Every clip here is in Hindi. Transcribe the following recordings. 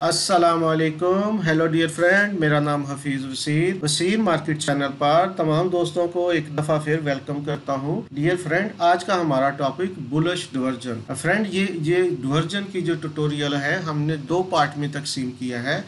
असलकुम हेलो डियर फ्रेंड मेरा नाम हफीज़ वसीर वसीर मार्केट चैनल पर तमाम दोस्तों को एक दफ़ा फिर वेलकम करता हूँ। डियर फ्रेंड आज का हमारा टॉपिक बुलिश डिवर्जन फ्रेंड ये ये डिवर्जन की जो ट्यूटोरियल है, हमने दो पार्ट में तकसीम किया है।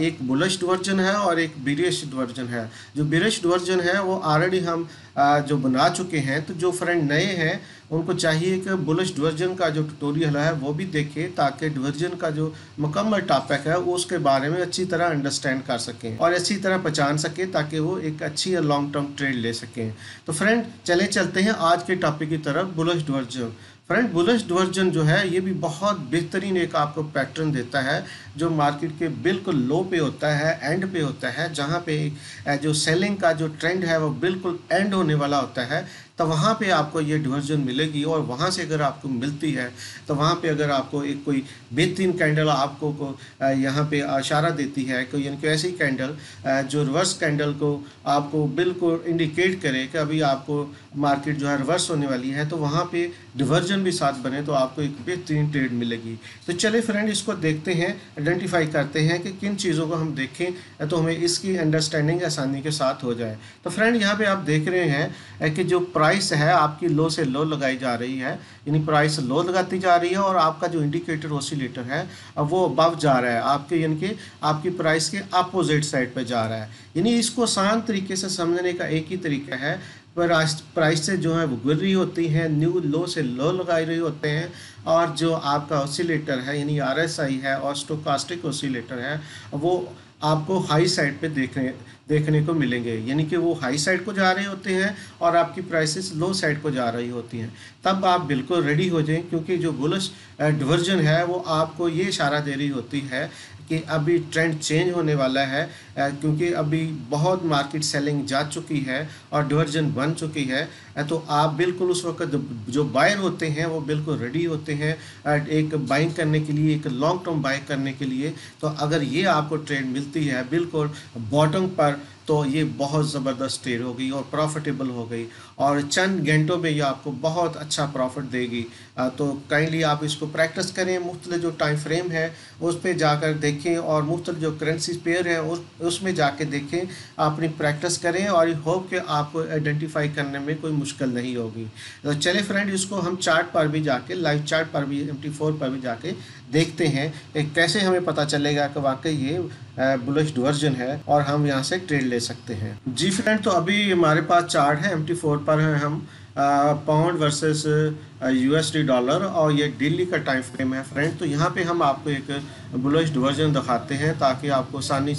एक बुलिश डिवर्जन है और एक बिरिश डिवर्जन है। जो बिरिश डिवर्जन है, वो ऑलरेडी हम जो बना चुके हैं तो जो फ्रेंड नए हैं उनको चाहिए कि बुलिश डिवर्जन का जो ट्यूटोरियल है, वो भी देखें ताकि डिवर्जन का जो मुकम्मल टॉपिक है, वो उसके बारे में अच्छी तरह अंडरस्टैंड कर सकें और अच्छी तरह पहचान सकें ताकि वो एक अच्छी लॉन्ग टर्म ट्रेड ले सकें। तो फ्रेंड चले चलते हैं आज के टॉपिक की तरफ़ bullish divergence friend bullish divergence जो है, ये भी बहुत बेहतरीन एक आपको पैटर्न देता है, जो मार्केट के बिल्कुल लो पे होता है एंड पे होता है, जहाँ पे जो सेलिंग का जो ट्रेंड है, वो बिल्कुल एंड होने वाला होता है। तो वहाँ पे आपको ये डिवर्जन मिलेगी और वहाँ से अगर आपको मिलती है तो वहाँ पे अगर आपको एक कोई बेहतरीन कैंडल आपको को यहाँ पे इशारा देती है कोई यानी कि ऐसी कैंडल जो रिवर्स कैंडल को आपको बिल्कुल इंडिकेट करे कि अभी आपको मार्केट जो है रिवर्स होने वाली है तो वहाँ पे डिवर्जन भी साथ बने तो आपको एक बेहतरीन ट्रेड मिलेगी। तो चले फ्रेंड इसको देखते हैं आइडेंटिफाई करते हैं कि किन चीज़ों को हम देखें तो हमें इसकी अंडरस्टैंडिंग आसानी के साथ हो जाए। तो फ्रेंड यहाँ पे आप देख रहे हैं कि जो प्राइस है, आपकी लो से लो लगाई जा रही है। यानी प्राइस लो लगाती जा रही है, और आपका जो इंडिकेटर ओसीलेटर है वो अबव जा रहा है। आपके, यानी कि आपकी प्राइस के अपोजिट साइड पर जा रहा है। यानी इसको आसान तरीके से समझने का एक ही तरीका है प्राइस से जो है वो गिर रही होती है, न्यू लो से लो लगाई रही होते हैं, और जो आपका ओसीलेटर है, यानी आरएसआई है, और स्टोकास्टिक ओसीलेटर है, वो आपको हाई साइड पे देखने देखने को मिलेंगे। यानी कि वो हाई साइड को जा रहे होते हैं और आपकी प्राइसेस लो साइड को जा रही होती हैं। तब आप बिल्कुल रेडी हो जाएँ, क्योंकि जो बुलस डिवर्जन है, वो आपको ये इशारा दे रही होती है कि अभी ट्रेंड चेंज होने वाला है क्योंकि अभी बहुत मार्केट सेलिंग जा चुकी है और डिवर्जन बन चुकी है। तो आप बिल्कुल उस वक्त जो बायर होते हैं, वो बिल्कुल रेडी होते हैं एक बाइंग करने के लिए, एक लॉन्ग टर्म बाइंग करने के लिए। तो अगर ये आपको ट्रेंड मिलती है, बिल्कुल बॉटम पर cara. तो ये बहुत ज़बरदस्त ट्रेड हो गई और प्रॉफिटेबल हो गई। और चंद घंटों में ये आपको बहुत अच्छा प्रॉफिट देगी। तो काइंडली आप इसको प्रैक्टिस करें। मुख्तल जो टाइम फ्रेम है, उस पर जाकर देखें और मुख्तल जो करेंसी पेयर है, उस उसमें जाके देखें। अपनी प्रैक्टिस करें और होप कि आपको आइडेंटिफाई करने में कोई मुश्किल नहीं होगी। तो चले फ्रेंड इसको हम चार्ट पर भी जाके लाइव चार्ट पर भी एम पर भी जाके देखते हैं कैसे हमें पता चलेगा कि वाकई ये बुलिश डिवर्जन है और हम यहाँ से ट्रेड ले सकते हैं। जी फ्रेंड तो अभी हमारे पास चार्ट है एम पर है हम पाउंड वर्सेस यूएसडी डॉलर और ये दिल्ली का टाइम फ्रेम है फ्रेंड। तो यहाँ पे हम आपको एक बुलिश डिवर्जन दिखाते हैं ताकि आपको आसानी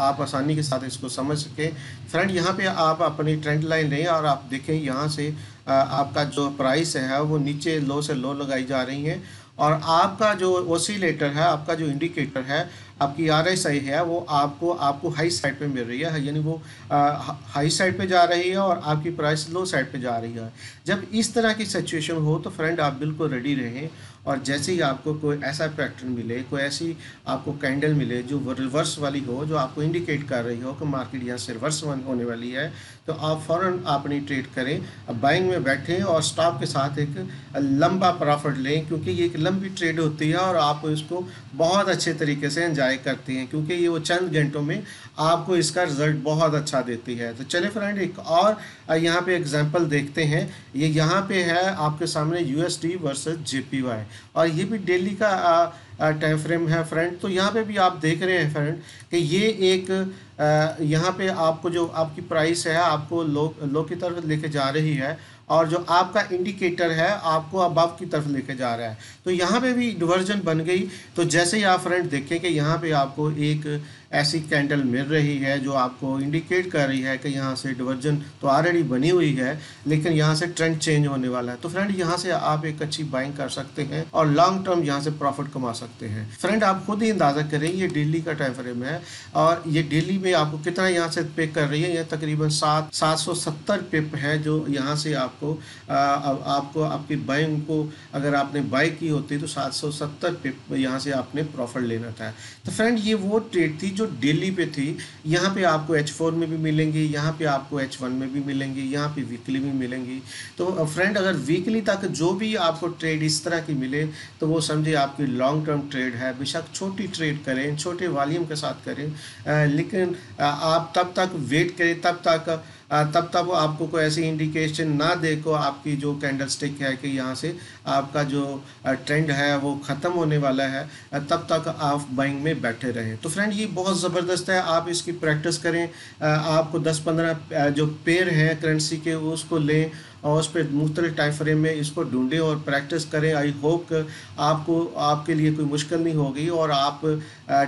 आप आसानी के साथ इसको समझ सकें। फ्रेंड, यहाँ पे आप अपनी ट्रेंड लाइन लें और आप देखें यहाँ से आपका जो प्राइस है, वो नीचे लो से लो लगाई जा रही है। और आपका जो ओसीलेटर है, आपका जो इंडिकेटर है आपकी आर एस आई है वो आपको आपको हाई साइड पे मिल रही है यानी वो आ, हाई साइड पे जा रही है और आपकी प्राइस लो साइड पे जा रही है। जब इस तरह की सिचुएशन हो तो फ्रेंड आप बिल्कुल रेडी रहें और जैसे ही आपको कोई ऐसा पैटर्न मिले, कोई ऐसी आपको कैंडल मिले जो रिवर्स वाली हो, जो आपको इंडिकेट कर रही हो कि मार्केट यहाँ से रिवर्स होने वाली है तो आप फ़ौरन अपनी ट्रेड करें बाइंग में बैठें और स्टॉप के साथ एक लंबा प्रॉफिट लें, क्योंकि ये एक लंबी ट्रेड होती है और आप इसको बहुत अच्छे तरीके से एंजॉय करते हैं, क्योंकि ये वो चंद घंटों में आपको इसका रिज़ल्ट बहुत अच्छा देती है। तो चले फ्रेंड, एक और यहाँ पे एग्जांपल देखते हैं। ये यहाँ पे है आपके सामने U S D versus J P Y और ये भी डेली का टाइम फ्रेम है फ्रेंड तो यहाँ पे भी आप देख रहे हैं फ्रेंड कि ये एक यहाँ पे आपको जो आपकी प्राइस है, आपको लो लो की तरफ़ लेके जा रही है और जो आपका इंडिकेटर है, आपको अबव की तरफ़ लेके जा रहा है। तो यहाँ पे भी डिवर्जन बन गई। तो जैसे ही आप फ्रेंड देखें कि यहाँ पे आपको एक ऐसी कैंडल मिल रही है जो आपको इंडिकेट कर रही है कि यहाँ से डिवर्जन तो ऑलरेडी बनी हुई है, लेकिन यहाँ से ट्रेंड चेंज होने वाला है। तो फ्रेंड यहाँ से आप एक अच्छी बाइंग कर सकते हैं और लॉन्ग टर्म यहाँ से प्रॉफिट कमा सकते हैं। फ्रेंड आप खुद ही अंदाज़ा करें ये डेली का टाइम फ्रेम है और ये डेली में आपको कितना यहाँ से पे कर रही है? ये तकरीबन सात सात सौ सत्तर पिप है जो यहाँ से आपको आ, आपको आपकी बाइंग को अगर आपने बाई की होती तो सात सौ सत्तर पिप यहाँ से आपने प्रॉफिट लेना था। तो फ्रेंड ये वो ट्रेड थी जो डेली पे थी। यहाँ पे आपको एच फोर में भी मिलेंगी यहाँ पे आपको एच वन में भी मिलेंगी यहाँ पे वीकली भी मिलेंगी। तो फ्रेंड अगर वीकली तक जो भी आपको ट्रेड इस तरह की मिले तो वो समझिए आपकी लॉन्ग टर्म ट्रेड है, बेशक छोटी ट्रेड करें, छोटे वॉल्यूम के साथ करें लेकिन आप तब तक वेट करें, तब तक तब तब आपको कोई ऐसी इंडिकेशन ना दे को आपकी जो कैंडल स्टिक है कि यहाँ से आपका जो ट्रेंड है वो ख़त्म होने वाला है तब तक आप बाइंग में बैठे रहें। तो फ्रेंड ये बहुत ज़बरदस्त है, आप इसकी प्रैक्टिस करें आपको 10-15 जो पेयर हैं करेंसी के, उसको लें और उस पर मुख्तलिफ़ टाइम फ्रेम में इसको ढूंढें और प्रैक्टिस करें। आई होप आपको, आपके लिए कोई मुश्किल नहीं होगी और आप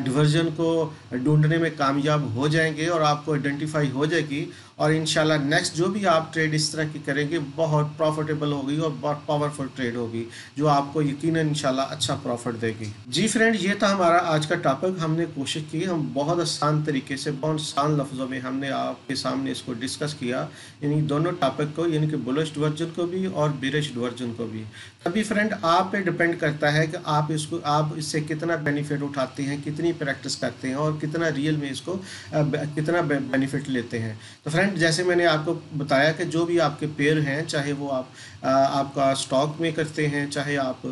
डिवर्जन को ढूँढने में कामयाब हो जाएँगे और आपको आइडेंटिफाई हो जाएगी और इन नेक्स्ट जो भी आप ट्रेड इस तरह की करेंगे, बहुत प्रॉफिटेबल होगी और बहुत पावरफुल ट्रेड होगी, जो आपको यकीन इंशाल्लाह अच्छा प्रॉफिट देगी। जी फ्रेंड ये था हमारा आज का टॉपिक हमने कोशिश की, हम बहुत आसान तरीके से, बहुत आसान लफ्ज़ों में हमने आपके सामने इसको डिस्कस किया, यानी दोनों टॉपिक को, यानी कि बुलिश डिवर्जन को भी और बिरिश डिवर्जन को भी। अभी फ्रेंड आप पे डिपेंड करता है कि आप इसको, आप इससे कितना बेनिफिट उठाते हैं, कितनी प्रैक्टिस करते हैं और कितना रियल में इसको कितना बेनिफिट लेते हैं। तो फ्रेंड जैसे मैंने आपको बताया कि जो भी आपके पेयर हैं चाहे वो आप आ, आपका स्टॉक में करते हैं चाहे आप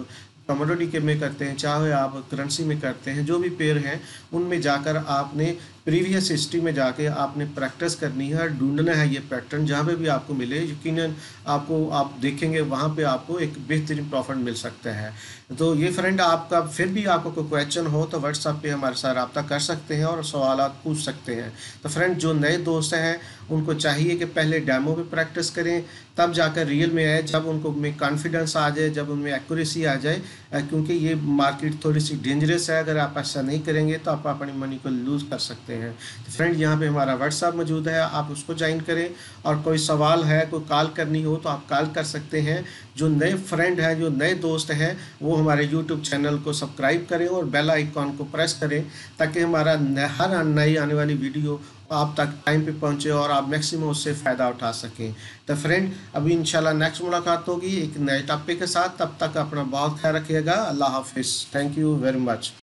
कमोडिटी के में करते हैं चाहे आप करेंसी में करते हैं जो भी पेयर हैं उनमें जाकर आपने प्रीवियस हिस्ट्री में जाके आपने प्रैक्टिस करनी है, ढूंढना है ये पैटर्न, जहाँ पे भी आपको मिले, यकीनन आपको, आप देखेंगे, वहाँ पे आपको एक बेहतरीन प्रॉफिट मिल सकता है। तो ये फ्रेंड आपका फिर भी आपको कोई क्वेश्चन हो तो व्हाट्सएप पे हमारे साथ रबता कर सकते हैं और सवाल पूछ सकते हैं। तो फ्रेंड जो नए दोस्त हैं, उनको चाहिए कि पहले डैमो पे प्रैक्टिस करें, तब जाकर रियल में आए, जब उनको में कॉन्फिडेंस आ जाए, जब उनमें एक्यूरेसी आ जाए क्योंकि ये मार्केट थोड़ी सी डेंजरस है। अगर आप ऐसा नहीं करेंगे तो आप अपनी मनी को लूज़ कर सकते हैं। तो फ्रेंड यहाँ पे हमारा व्हाट्सअप मौजूद है, आप उसको ज्वाइन करें। और कोई सवाल है, कोई कॉल करनी हो तो आप कॉल कर सकते हैं। जो नए फ्रेंड हैं, जो नए दोस्त हैं, वो हमारे यूट्यूब चैनल को सब्सक्राइब करें और बेल आइकॉन को प्रेस करें, ताकि हमारा हर नई आने वाली वीडियो आप तक टाइम पे पहुँचे और आप मैक्सिमम उससे फ़ायदा उठा सकें। तो फ्रेंड अभी इंशाल्लाह नेक्स्ट मुलाकात होगी, एक नए टॉपिक के साथ। तब तक अपना बहुत ख्याल रखिएगा। अल्लाह हाफिज़। Thank you very much